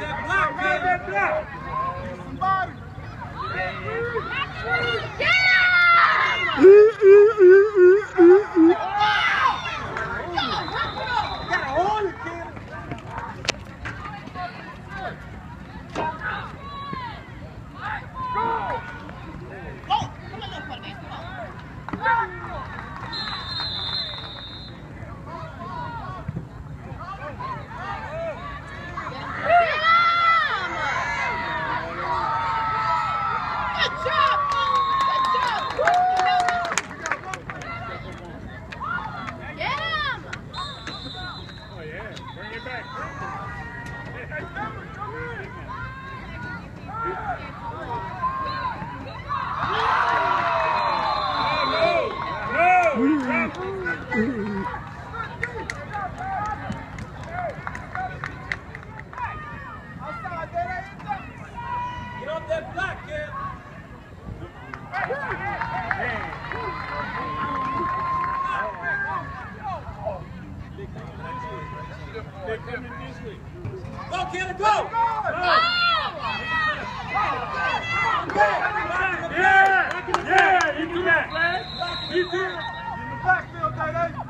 Yeah! Yeah, yeah, you do that. You do. In the back. 来来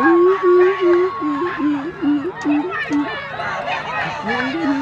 Thank you.